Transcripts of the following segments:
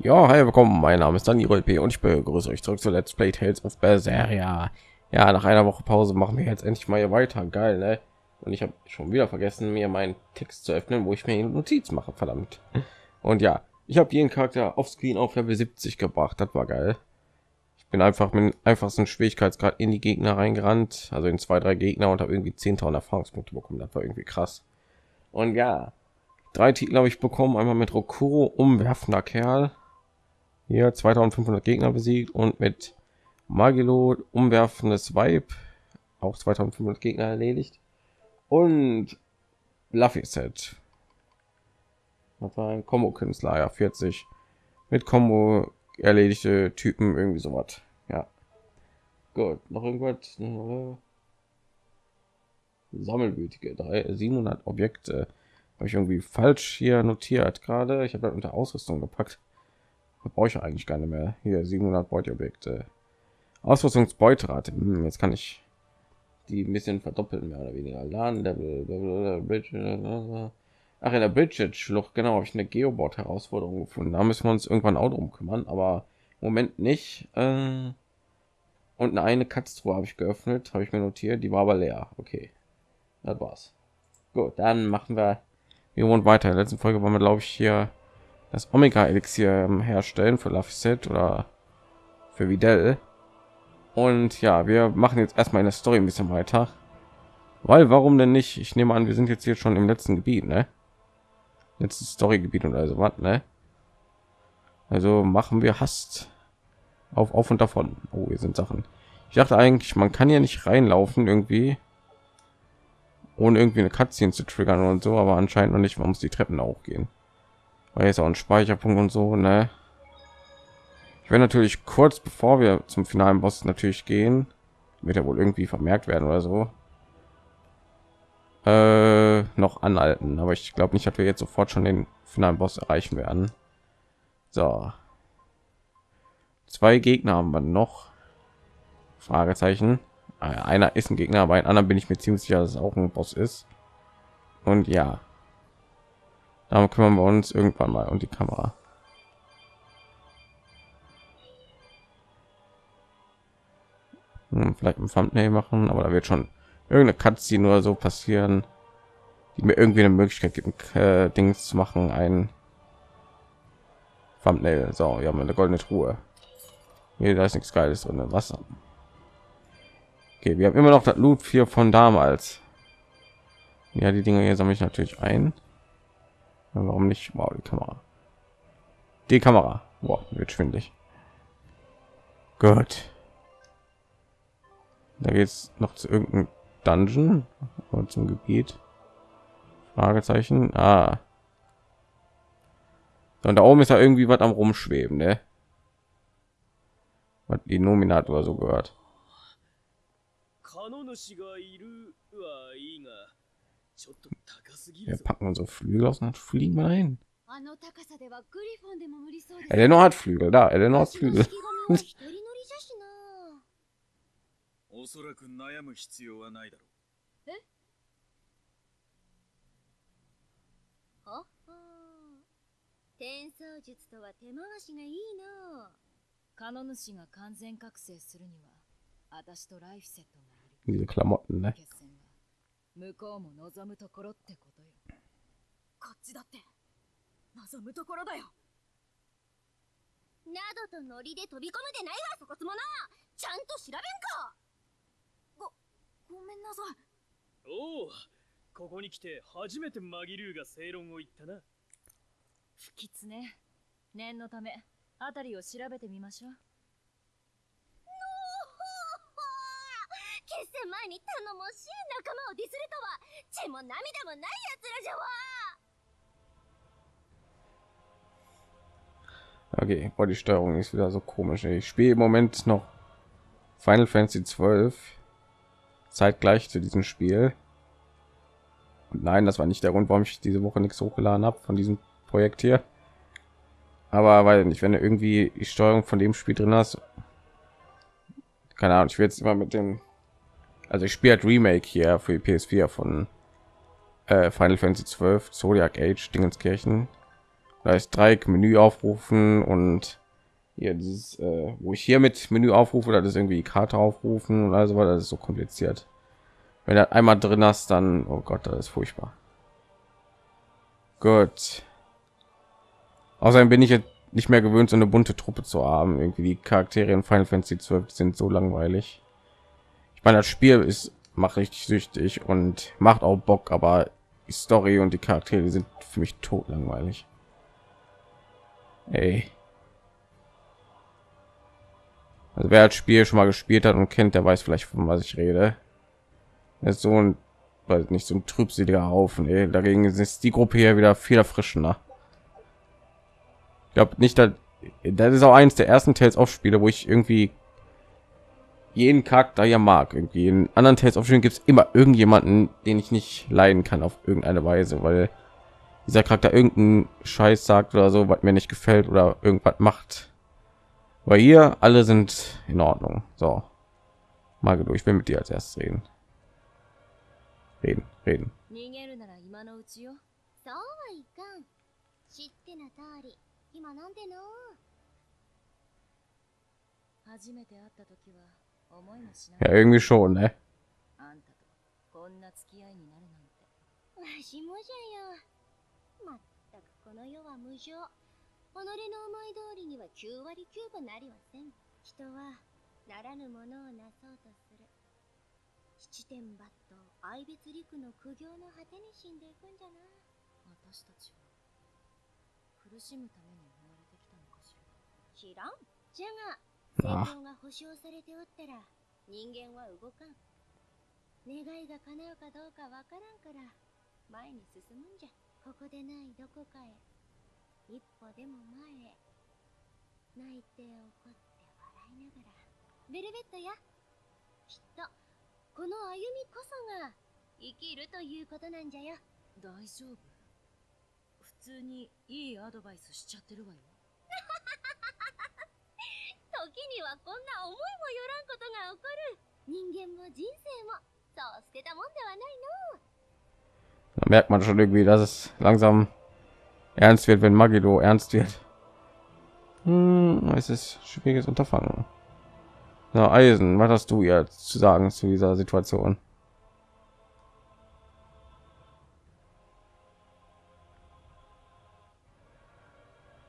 Ja, hi, willkommen. Mein Name ist Daniel P. und ich begrüße euch zurück zu Let's Play Tales of Berseria. Ja, nach einer Woche Pause machen wir jetzt endlich mal hier weiter. Geil, ne? Und ich habe schon wieder vergessen, mir meinen Text zu öffnen, wo ich mir eine Notiz mache, verdammt. Und ja, ich habe jeden Charakter auf Screen auf Level 70 gebracht. Das war geil. Ich bin einfach mit einfachsten Schwierigkeitsgrad in die Gegner reingerannt, also in zwei, drei Gegner und habe irgendwie 10.000 Erfahrungspunkte bekommen. Das war irgendwie krass. Und ja, drei Titel habe ich bekommen. Einmal mit Rokuro, umwerfender Kerl hier 2500 Gegner besiegt und mit Magilo umwerfendes Weib auch 2500 Gegner erledigt und Luffy Set. Das war ein Combo Künstler, ja 40 mit Combo erledigte Typen irgendwie so was. Ja. Gut, noch irgendwas sammelwütige 700 Objekte habe ich irgendwie falsch hier notiert gerade. Ich habe unter Ausrüstung gepackt brauche ich eigentlich gar nicht mehr. Hier 700 Beuteobjekte. Ausrüstungsbeuterate hm, jetzt kann ich die ein bisschen verdoppeln mehr oder weniger. Laden ach in der bridge schlucht. Genau habe ich eine geobot herausforderung gefunden. Da müssen wir uns irgendwann auch drum kümmern aber im moment nicht. Äh, und eine Katztruhe habe ich geöffnet habe ich mir notiert. Die war aber leer. Okay. Das war's. Gut dann machen wir wir wohnen weiter. In der letzten folge waren wir glaube ich hier das Omega Elixier ähm, herstellen für Lafiset oder für Videl. Und ja, wir machen jetzt erstmal eine Story ein bisschen weiter. Weil warum denn nicht? Ich nehme an, wir sind jetzt hier schon im letzten Gebiet, ne? Letztes Storygebiet und also was, ne? Also machen wir Hast auf auf und davon. Oh, hier sind Sachen. Ich dachte eigentlich, man kann ja nicht reinlaufen irgendwie, ohne irgendwie eine Cutscene zu triggern und so, aber anscheinend noch nicht. Man muss die Treppen auch gehen weil jetzt auch ein Speicherpunkt und so, ne? Ich werde natürlich kurz bevor wir zum finalen Boss natürlich gehen, wird er wohl irgendwie vermerkt werden oder so. Äh, noch anhalten, aber ich glaube nicht, dass wir jetzt sofort schon den finalen Boss erreichen werden. So, zwei Gegner haben wir noch. Fragezeichen. Äh, einer ist ein Gegner, aber ein anderer bin ich mir ziemlich sicher, dass es auch ein Boss ist. Und ja, Darum kümmern wir uns irgendwann mal um die Kamera. Hm, vielleicht ein Thumbnail machen, aber da wird schon irgendeine Cutscene nur so passieren, die mir irgendwie eine Möglichkeit geben, äh, Dings zu machen. Ein Thumbnail. So, wir haben eine goldene Truhe. Hier, da ist nichts Geiles drin. Wasser. Okay, wir haben immer noch das Loot 4 von damals. Ja, die Dinge hier sammle ich natürlich ein. Warum nicht? Wow, die Kamera. Die Kamera. Wow, wird schwindlig. Gut. Da geht's noch zu irgendeinem Dungeon und zum Gebiet. Fragezeichen. Ah. Und da oben ist ja irgendwie was am rumschweben, ne? Was die Nominat so gehört. Wir packen unsere Flügel aus und fliegen mal hin. Eleanor hat Flügel, da, Eleanor hat Flügel. おそらく悩む必要はないだろう。えほほ転送術とは手回しがいいの。カノ主が完全覚醒するには、私とライフセットがいる。Diese Klamotten, ne? 向こうも望むところってことよ。こっちだって。望むところだよ。などとノリで飛び込むでないわそこつもなちゃんと調べんか。ごごめんなさい。おおここに来て初めてマギルーが正論を言ったな。不吉ね。念のため辺りを調べてみましょう決戦前に頼もしい仲間をディスるとは血も涙もない奴らじゃわ Okay, boah, die Steuerung ist wieder so komisch. Ich spiele im Moment noch Final Fantasy 12 zeitgleich zu diesem Spiel. Und nein, das war nicht der Grund, warum ich diese Woche nichts hochgeladen habe von diesem Projekt hier. Aber weil nicht, wenn du irgendwie die Steuerung von dem Spiel drin hast, keine Ahnung, ich will jetzt immer mit dem also ich spiele halt Remake hier für die PS4 von äh, Final Fantasy 12 Zodiac Age Dingenskirchen. da ist Dreieck Menü aufrufen und hier dieses, äh, wo ich hier mit Menü aufrufe, das ist irgendwie die Karte aufrufen und also weil das ist so kompliziert. Wenn er einmal drin hast, dann oh Gott, das ist furchtbar. Gut. Außerdem bin ich jetzt nicht mehr gewöhnt, so eine bunte Truppe zu haben. Irgendwie die Charaktere in Final Fantasy 12 sind so langweilig. Ich meine, das Spiel ist macht richtig süchtig und macht auch Bock, aber die Story und die Charaktere sind für mich tot langweilig. Ey. Also wer das Spiel schon mal gespielt hat und kennt, der weiß vielleicht von was ich rede. Das ist so ein, weiß nicht so ein trübseliger Haufen. Ey. Dagegen ist die Gruppe hier wieder viel erfrischender. Ich glaube nicht, dass das ist auch eines der ersten Tales of Spiele, wo ich irgendwie jeden Charakter ja mag. Irgendwie in anderen Tales of Spielen gibt es immer irgendjemanden, den ich nicht leiden kann auf irgendeine Weise, weil dieser Charakter irgendeinen Scheiß sagt oder so, was mir nicht gefällt oder irgendwas macht. Weil hier alle sind in Ordnung. So, mal ich will mit dir als erstes reden. Reden, reden. 今なんでの初めて会った時は思いもしない。 Ja, irgendwie schon, ne? あんたとこんな付き合いになるなんて。わしもじゃよ。まったくこの世は無常。己の思い通りには9割9分なりません。人はならぬものをなそうとする。七天抜刀、愛別陸の苦行の果てに死んでいくんじゃな。私たちは苦しむために生まれてきたのかしら知らんじゃが成功が保証されておったら人間は動かん。願いが叶うかどうかわからんから前に進むんじゃ。ここでないどこかへ。一歩でも前へ。泣いて怒って笑いながら。ベルベットや。きっとこの歩みこそが生きるということなんじゃよ。大丈夫。通にいいアドバイスしちゃってるわよ時にはこんな思いもよらんことが起こる人間も人生もそう捨てたもんではないの Da merkt man schon irgendwie, dass es langsam ernst wird, wenn Magido ernst wird. Hm, es ist schwieriges Unterfangen. Na, Eisen, was hast du jetzt zu sagen zu dieser Situation?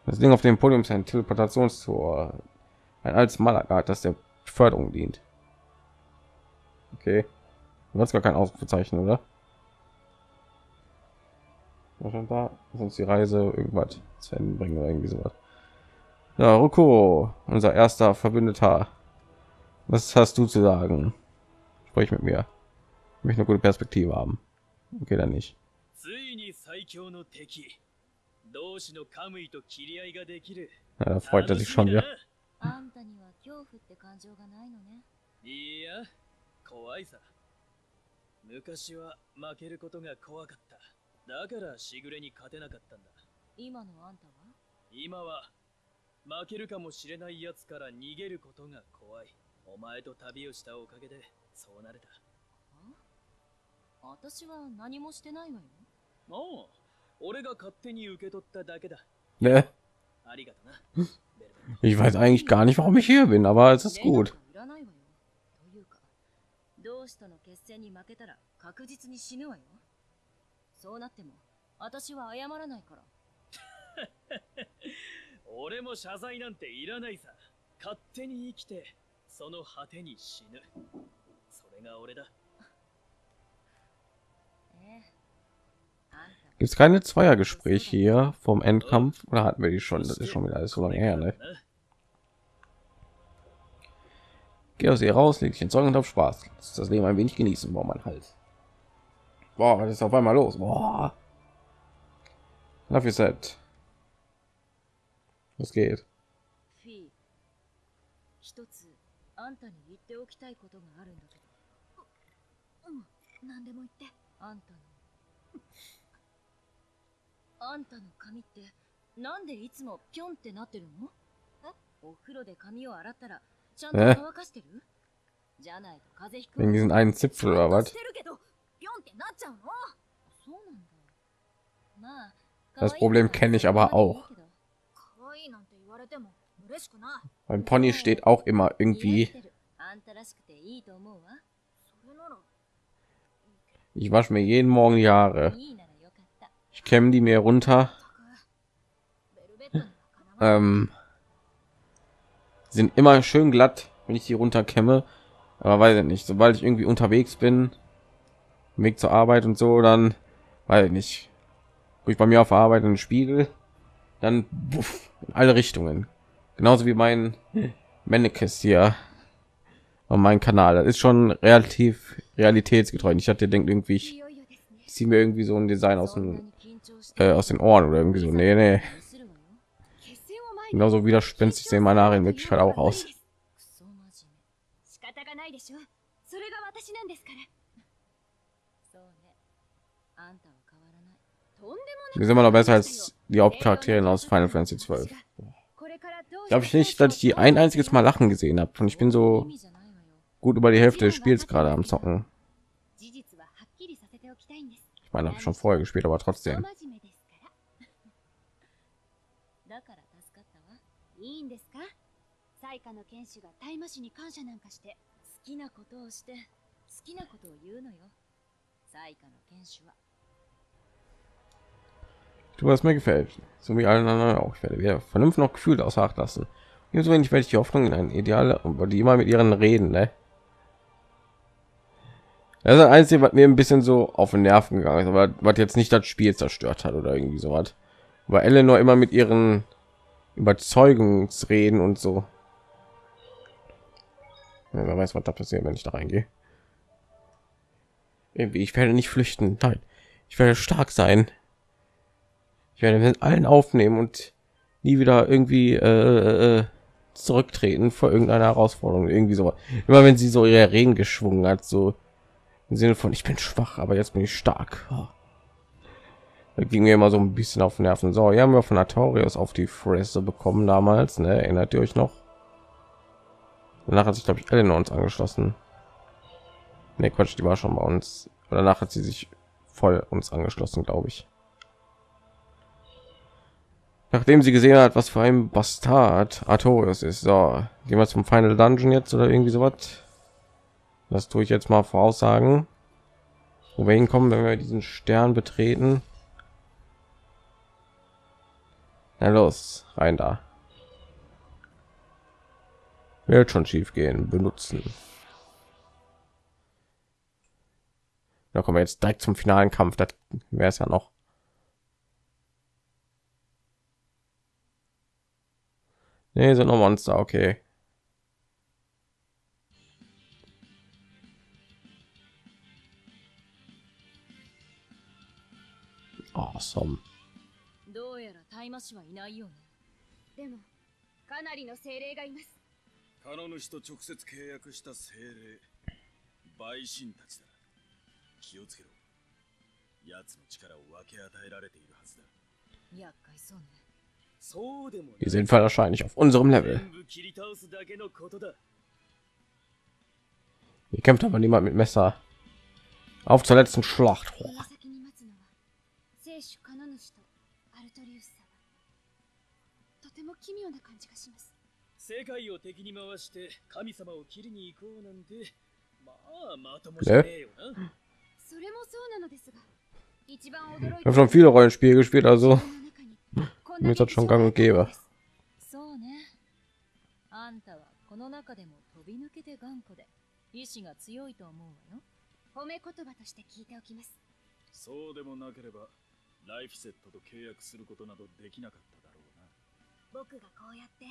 Das Ding auf dem Podium ist ein Teleportationstor, ein altes Malagat, das der Förderung dient. Okay, du hast gar kein Ausrufezeichen, oder? da sonst die Reise irgendwas zu Ende bringen oder irgendwie sowas. Ja, Ruko, unser erster Verbündeter. Was hast du zu sagen? Sprich mit mir. Ich möchte eine gute Perspektive haben. Okay, dann nicht. 同志のカムイと切り合いがで Er. あんたには恐怖って感情がないのね。いや、怖いさ。昔は負けることが怖かった。だからしぐれに勝てなかったんだ。今のあんたは？今は負けるかもしれないやつから逃げることが怖い。お前と旅をしたおかげでそうなれた。私は何もしてないわよ。おう。Ne? Ich weiß eigentlich gar nicht, warum ich hier bin, aber es ist gut. 同志との 決戦に負けたら確実に死ぬわよそうなっても 私は謝らないから俺も謝罪なんていらないさ勝手に生きてその果てに死ぬそれが俺だええ Gibt es keine Zweiergespräch hier vom Endkampf oder hatten wir die schon? Das ist schon wieder alles so lange her, ne? Geh aus ihr raus, leg dich in Zeug und auf Spaß. Das, das Leben ein wenig genießen. Boah, mein Hals. Boah, was ist auf einmal los? Boah. Love you set. Was geht? あんたに言っておきたいことがあるんだけど。うん、何でも言って。あんたの あんたの髪ってなんでいつもピョンってなってるのお風呂で髪を洗ったらちゃんと乾かしてるじゃないと風邪ひく。Wegen diesen einen Zipfel oder was? ピョンってなっちゃうのそうなんだ。まあ、 Das Problem kenne ich aber auch. Mein Pony steht auch immer irgendwie. Ich wasche mir jeden Morgen die Haare. Ich kämme die mir runter. Ähm, sind immer schön glatt, wenn ich die runterkämme. Aber weiß ich nicht, sobald ich irgendwie unterwegs bin, Weg zur Arbeit und so, dann weiß ich nicht. Guck ich bei mir auf Arbeit in den Spiegel, dann buff, in alle Richtungen. Genauso wie mein Mannekes hier auf meinem Kanal. Das ist schon relativ realitätsgetreu. Ich hatte denkt irgendwie, ich ziehe mir irgendwie so ein Design aus dem äh, aus den Ohren oder irgendwie so. Nee, nee. Genauso widerspenstig sehen meine Haare in Wirklichkeit auch aus. Wir sind immer noch besser als die Hauptcharaktere aus Final Fantasy 12. Glaube ich nicht, dass ich die ein einziges Mal lachen gesehen habe. Und ich bin so gut über die Hälfte des Spiels gerade am Zocken. Ich meine, habe schon vorher gespielt, aber trotzdem. Du hast mir gefällt, so wie allen anderen auch. Ich werde weder vernünftig noch gefühlt außer Acht lassen. Ebenso wenig werde ich die Hoffnung in ein Ideal, die immer mit ihren Reden, ne? Das ist das Einzige, was mir ein bisschen so auf den Nerven gegangen ist, aber was jetzt nicht das Spiel zerstört hat oder irgendwie so was. Weil Eleanor immer mit ihren Überzeugungsreden und so. Ja, wer weiß, was da passiert, wenn ich da reingehe. Irgendwie, ich werde nicht flüchten. Nein, ich werde stark sein. Ich werde mit allen aufnehmen und nie wieder irgendwie äh, äh, äh, zurücktreten vor irgendeiner Herausforderung. Irgendwie so. Immer wenn sie so ihre Reden geschwungen hat, so im Sinne von ich bin schwach, aber jetzt bin ich stark. Oh ging mir immer so ein bisschen auf Nerven. So, hier haben wir von Artorius auf die Fresse bekommen damals, ne? Erinnert ihr euch noch? Danach hat sich, glaube ich, Eleanor uns angeschlossen. Ne, Quatsch, die war schon bei uns. Danach hat sie sich voll uns angeschlossen, glaube ich. Nachdem sie gesehen hat, was für ein Bastard Artorius ist. So, gehen wir zum Final Dungeon jetzt oder irgendwie so was. Das tue ich jetzt mal voraussagen. Wo wir hinkommen, wenn wir diesen Stern betreten. Na los, rein da. Wird schon schief gehen. Benutzen. Da kommen wir jetzt direkt zum finalen Kampf. Das wäre es ja noch. Nee, sind noch Monster, okay. Awesome. 大魔師はいないよねでもかなりの精霊がいますカノ主と直接契約した精霊陪審たちだ気をつけろ奴の力を分け与えられているはずだ厄介そうねそうでも Wir sind wahrscheinlich auf unserem Level. Hier kämpft aber niemand mit Messer. Auf zur letzten Schlacht. 奇妙な感じがします世界を敵に回して神様を切りに行こうなんてまあまともじゃねえよなそれもそうなのですが 一番驚い Ich habe schon viele Rollenspiele gespielt, also mir ist das schon gang und gäbe. そうね。あんたはこの中でも飛び抜けて頑固で意志が強いと思うわよ。褒め言葉として聞いておきます。そうでもなければライフセットと契約することなどできなかった僕がこうやって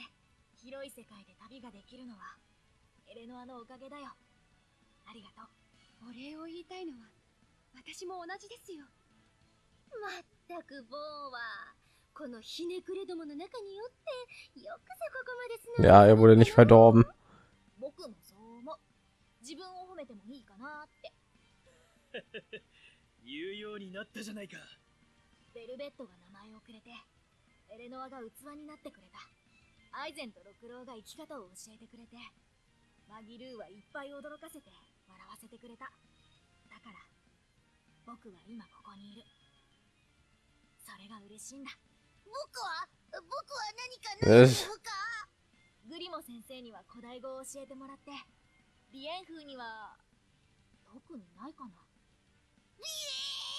広い世界で旅ができるのはエレノアのおかげだよ。ありがとう。お礼を言いたいのは私も同じですよ。まったくボーはこのひねくれどもの中によってよくぞここまでつな Ja, er wurde nicht verdorben. 僕もそう思う。自分を褒めてもいいかなって。言うようになったじゃないかベルベットが名前をくれてエレノアが器になってくれた。アイゼンと六郎が生き方を教えてくれてマギルーはいっぱい驚かせて笑わせてくれた。だから僕は今ここにいる。それが嬉しいんだ。僕は僕は何かないでし。ょうか。グリモ先生には古代語を教えてもらってビエン風には特にないかな。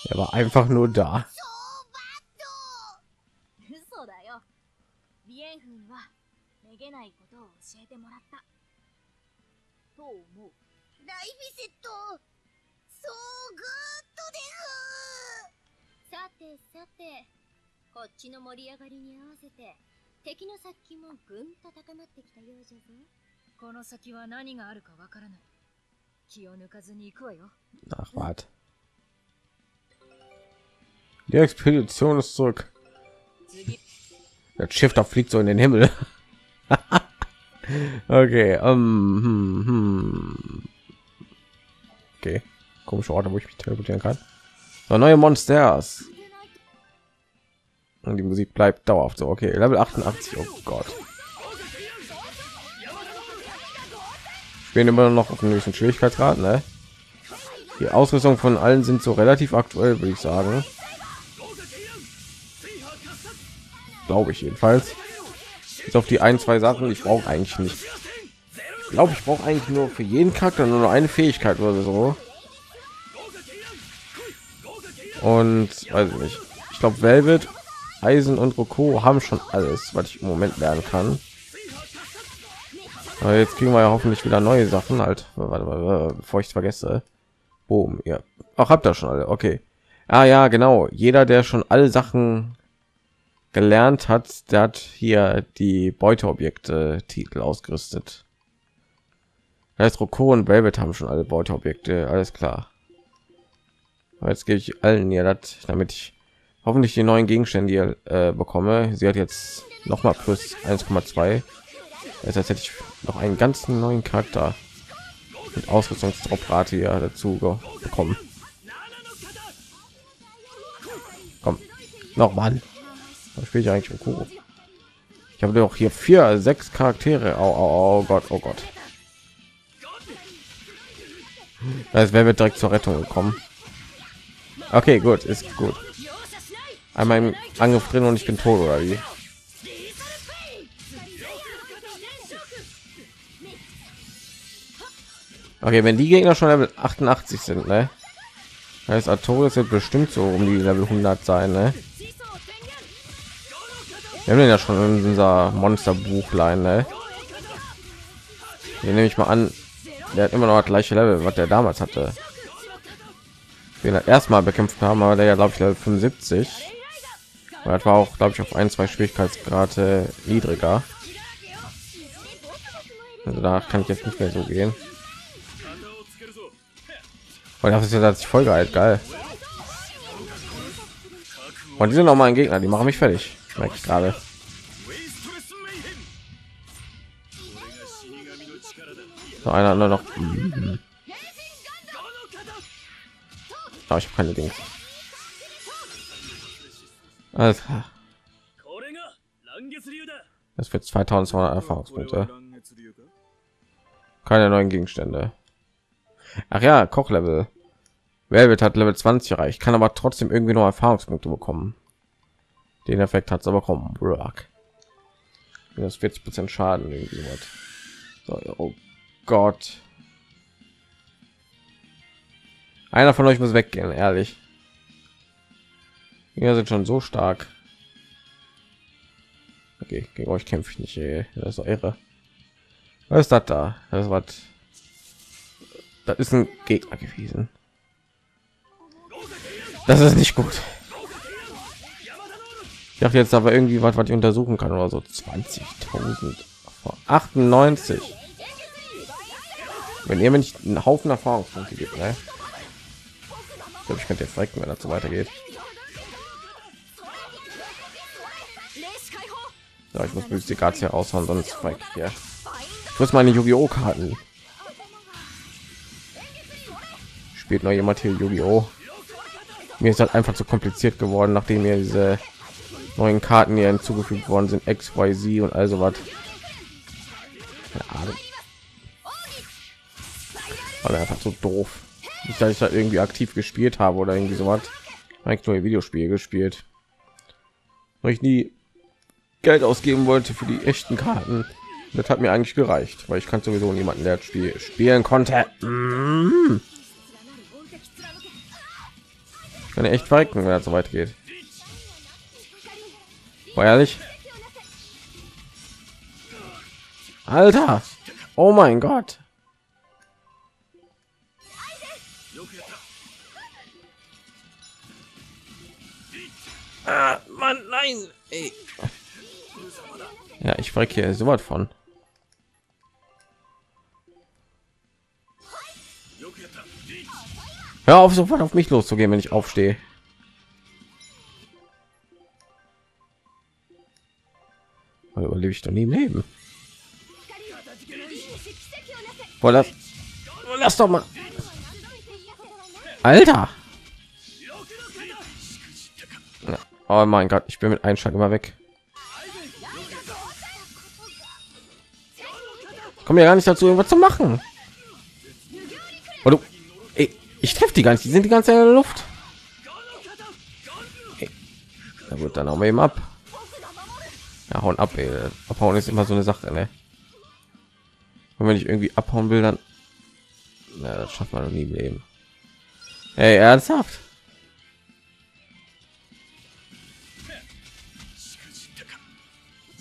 Er war einfach nur da. 嘘だよビエン風にはめげないことを教えてもらった。と思う。ライフィセットそうグッドでふさてさてこっちの盛り上がりに合わせて敵の殺気もぐんと高まってきたようじゃぞ。この先は何があるかわからない。気を抜かずに行くわよ。Ach, warte. Die Expedition ist zurück. 次 Das Schiff da fliegt so in den Himmel. okay, ähm, hm, hm. okay, komische Orte, wo ich mich teleportieren kann. So, neue Monsters. Und die Musik bleibt dauerhaft so. Okay, Level 88. Oh Gott. Spielen immer noch auf dem höchsten Schwierigkeitsgrad, ne? Die Ausrüstung von allen sind so relativ aktuell, würde ich sagen. Glaube ich jedenfalls. Bis auf die ein, zwei Sachen, ich brauche eigentlich nicht. Ich glaube, ich brauche eigentlich nur für jeden Charakter nur eine Fähigkeit oder so. Und ich nicht. Ich glaube, Velvet, Eisen und Roko haben schon alles, was ich im Moment lernen kann. Aber jetzt kriegen wir ja hoffentlich wieder neue Sachen halt. Warte, warte, bevor ich es vergesse. Boom, ja. Auch habt ihr schon alle. Okay. Ah ja, genau. Jeder, der schon alle Sachen gelernt hat, der hat hier die Beuteobjekte Titel ausgerüstet. Das heißt, Roko und Velvet haben schon alle Beuteobjekte, alles klar. Aber jetzt gebe ich allen hier das, damit ich hoffentlich die neuen Gegenstände hier, äh, bekomme. Sie hat jetzt noch mal plus 1,2. Das heißt, hätte ich noch einen ganzen neuen Charakter mit Ausrüstungsdroprate hier dazu bekommen. Komm, noch mal. Was spiele ich eigentlich im Kuro? Ich habe doch hier vier, sechs Charaktere. Oh, oh, oh Gott, oh Gott. Als wäre wir direkt zur Rettung gekommen. Okay, gut, ist gut. Einmal im Angriff drin und ich bin tot oder wie? Okay, wenn die Gegner schon Level 88 sind, ne? Heißt Artorias wird bestimmt so um die Level 100 sein, ne? Wir haben den ja schon in unser Monsterbuchlein, ne? Hier nehme ich mal an, der hat immer noch das gleiche Level, was der damals hatte. Den er erstmal bekämpft haben, aber der ja glaube ich Level 75. Und das war auch glaube ich auf ein, zwei Schwierigkeitsgrade niedriger. Also da kann ich jetzt nicht mehr so gehen. Und das ist ja voll geil, geil. Und die sind noch mal ein Gegner, die machen mich fertig merke gerade. So einer nur noch. Mhm. Ich habe keine Dings. Alles klar. Das wird 2200 Erfahrungspunkte. Keine neuen Gegenstände. Ach ja, Kochlevel. Velvet hat Level 20 erreicht, kann aber trotzdem irgendwie noch Erfahrungspunkte bekommen. Den Effekt hat es aber kommen. Brock. Das 40% Schaden irgendwie was. So, oh Gott. Einer von euch muss weggehen, ehrlich. Wir sind schon so stark. Okay, gegen euch kämpfe ich nicht. Ey. Das ist irre. Was ist das da? Das was. Das ist ein Gegner gewesen. Das ist nicht gut. Ich dachte jetzt aber irgendwie was, was ich untersuchen kann oder so 20.000 98. Wenn ihr mir nicht einen Haufen Erfahrungspunkte gibt, ne? Ich glaube, ich könnte jetzt direkt, wenn so weitergeht. Ja, ich muss die Graz hier raushauen, sonst ich hier. Ich muss meine Yu-Gi-Oh! Karten. Spielt noch jemand hier Yu-Gi-Oh! Mir ist halt einfach zu kompliziert geworden, nachdem mir diese neuen Karten hier hinzugefügt worden sind, X, Y, Z und also was. War einfach so doof. Nicht, dass ich da irgendwie aktiv gespielt habe oder irgendwie so was. Eigentlich nur Videospiel gespielt. weil ich nie Geld ausgeben wollte für die echten Karten. Das hat mir eigentlich gereicht, weil ich kann sowieso niemanden, der das Spiel spielen konnte. Mm. Ich kann echt verrecken, wenn er so weit geht. War ehrlich? Alter! Oh mein Gott! Ah, Mann, nein! Ey. Ja, ich freck hier so was von. Hör auf, sofort auf mich loszugehen, wenn ich aufstehe. Überlebe ich doch nie im Leben. Boah, lass, lass doch mal. Alter. Oh mein Gott, ich bin mit Einschlag immer weg. Komme ja gar nicht dazu, irgendwas zu machen. Oh, du, ey, ich treffe die gar. Die sind die ganze Luft. Ey. Na gut, dann hauen wir eben ab. Ja, hauen ab. Ey. Abhauen ist immer so eine Sache, ne? Und wenn ich irgendwie abhauen will, dann, na, das schafft man noch nie im Leben. Ey, ernsthaft?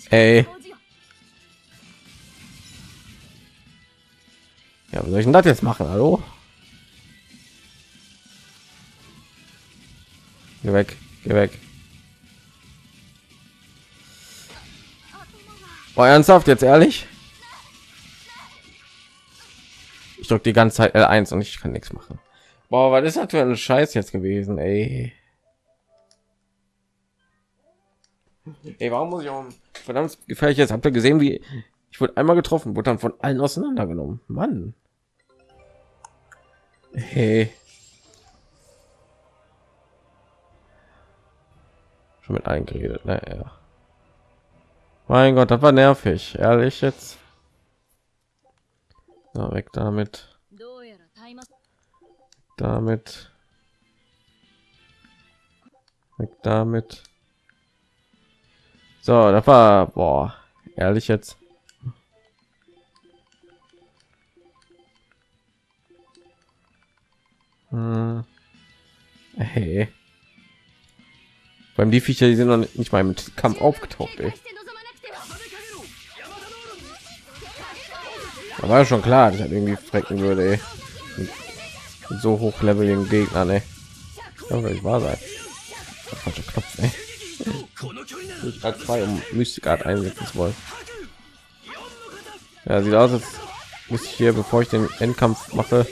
Ey. Ja, was soll ich denn das jetzt machen? Hallo? Geh weg, geh weg. Oh, ernsthaft jetzt ehrlich? Ich drücke die ganze Zeit L1 und ich kann nichts machen. Boah, was ist das für ein Scheiß jetzt gewesen, ey? Ey, warum muss ich auch verdammt gefährlich jetzt? Habt ihr gesehen, wie ich wurde einmal getroffen, wurde dann von allen auseinandergenommen. Mann. Hey. Schon mit eingeredet, ne? Mein Gott, das war nervig, ehrlich jetzt. So, weg damit. Damit. Weg damit. So, das war boah, ehrlich jetzt. Hm. Hey. Beim die Viecher, die sind noch nicht mal im Kampf aufgetaucht, ey. Da war schon klar, dass er irgendwie frecken würde, ey. Mit so hochleveligen Gegner, ne? Ja, ich war sein. Falscher Knopf, ey. Ich gerade zwei, um Mystikart einsetzen zu wollen. Ja, sieht aus, als muss ich hier, bevor ich den Endkampf mache,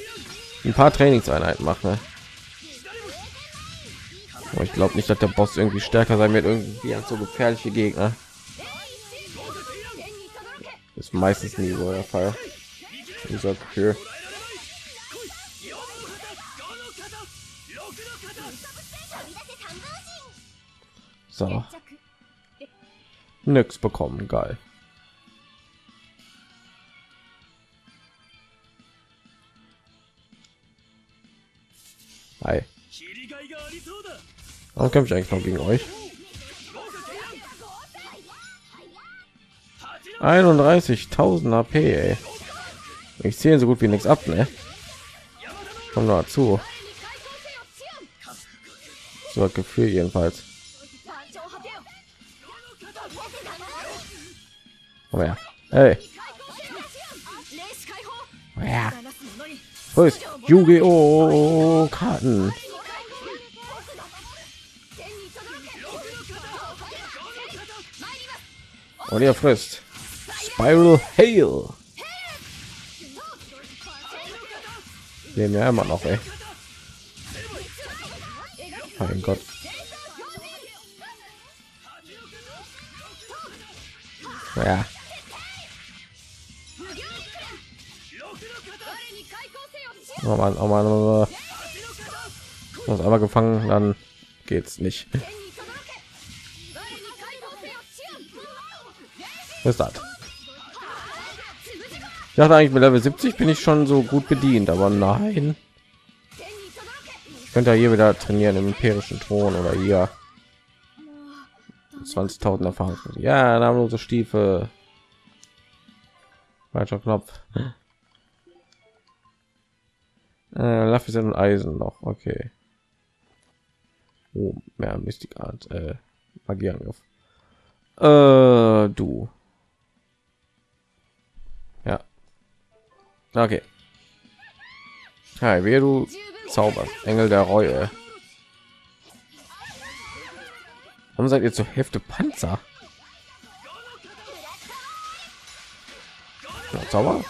ein paar Trainingseinheiten mache. Ne? Aber ich glaube nicht, dass der Boss irgendwie stärker sein wird, irgendwie als so gefährliche Gegner. Ist meistens nie so der Fall. Dieser Gefühl. So. Nix bekommen, geil. Hi. Warum kämpfe ich eigentlich noch gegen euch? 31.000 AP, ey. Ich zähle so gut wie nichts ab, ne? Komm dazu. So hat Gefühl jedenfalls. Oh ja. Hey. Oh ja. Ist Yu-Gi-Oh! Karten? Und ihr frisst Spiral Hail. Leben ja immer noch, ey. Mein Gott. Ja. Oh Mann, oh Mann, oh. Muss aber gefangen, dann geht's nicht. Ist das? Ich dachte eigentlich mit Level 70 bin ich schon so gut bedient, aber nein. Ich könnte hier wieder trainieren im imperischen Thron oder hier. 20.000 Erfahrung. Ja, namenlose Stiefel. Falscher Knopf. Äh, Lapis und Eisen noch. Okay. Oh, mehr Mystikart. Äh, Magieangriff. Äh, du. Okay. Hi, wer du zauberst. Engel der Reue. Warum seid ihr zur Hälfte Panzer? Ja, Zauber?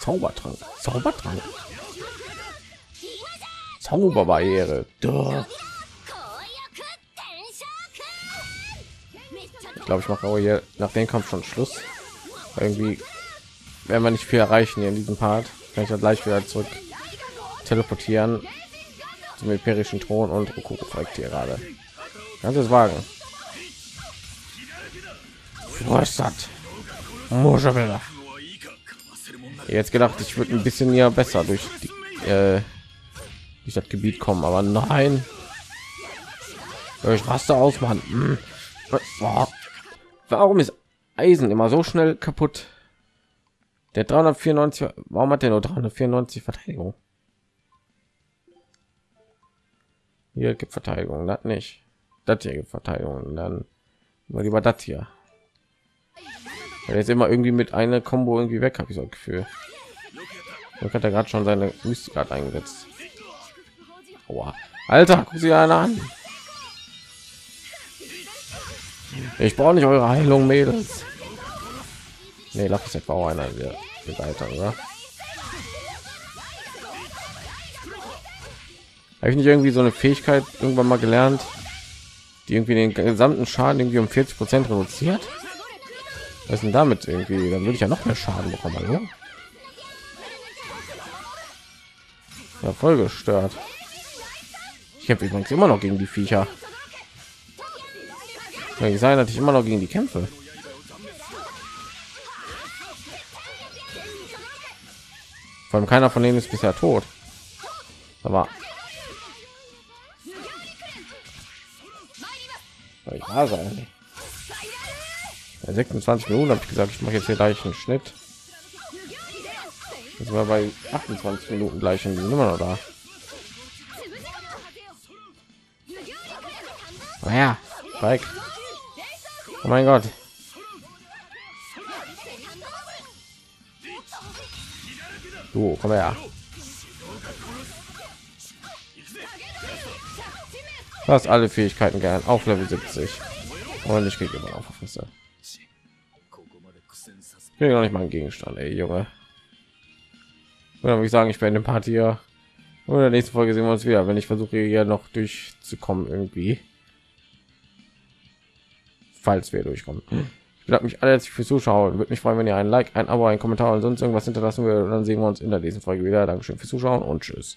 Zaubertrank. Zaubertrank. Zauberbarriere. Duh. Ich glaube, ich mache aber hier nach dem Kampf schon Schluss. Irgendwie werden wir nicht viel erreichen hier in diesem Part. Kann ich dann gleich wieder zurück teleportieren zum imperischen Thron und Roku folgt hier gerade. Ganzes Wagen. Jetzt gedacht, ich würde ein bisschen ja besser durch die, äh, durch das Gebiet kommen, aber nein. Ich raste aus, Mann. Hm. Warum ist Eisen immer so schnell kaputt? Der 394, warum hat der nur 394 Verteidigung? Hier gibt Verteidigung, das nicht. Das hier gibt Verteidigung, dann mal lieber das hier. Jetzt immer irgendwie mit einer Combo irgendwie weg, habe ich so ein Gefühl. Man hat er gerade schon seine Mystikart eingesetzt. Aua. Alter, guck sie einer an. Ich brauche nicht eure Heilung, Mädels. Nee, lass es etwa auch einer der Begleiter, oder? Habe ich nicht irgendwie so eine Fähigkeit irgendwann mal gelernt, die irgendwie den gesamten Schaden irgendwie um 40 Prozent reduziert? Was ist denn damit irgendwie? Dann würde ich ja noch mehr Schaden bekommen. Hallo? Ja, voll gestört. Ich kämpfe übrigens immer noch gegen die Viecher. Ja, sein, dass ich immer noch gegen die Kämpfe. Vor allem keiner von denen ist bisher tot. Aber ich sein. 26 Minuten habe ich gesagt, ich mache jetzt hier gleich einen Schnitt. Das war bei 28 Minuten gleich und immer noch da. Naja, Bike. Oh mein Gott. Du, komm her. Du hast alle Fähigkeiten gern auf Level 70. Und ich kriege immer auf Fresse. Ich noch nicht mal einen Gegenstand, ey, Junge. Oder ich sagen, ich den Part hier. Und der nächsten Folge sehen wir uns wieder, wenn ich versuche hier noch durchzukommen irgendwie. Falls wir durchkommen. Ich bedanke mich alle herzlich fürs Zuschauen. Würde mich freuen, wenn ihr ein Like, ein Abo, ein Kommentar und sonst irgendwas hinterlassen würdet. Dann sehen wir uns in der nächsten Folge wieder. Dankeschön fürs Zuschauen und tschüss.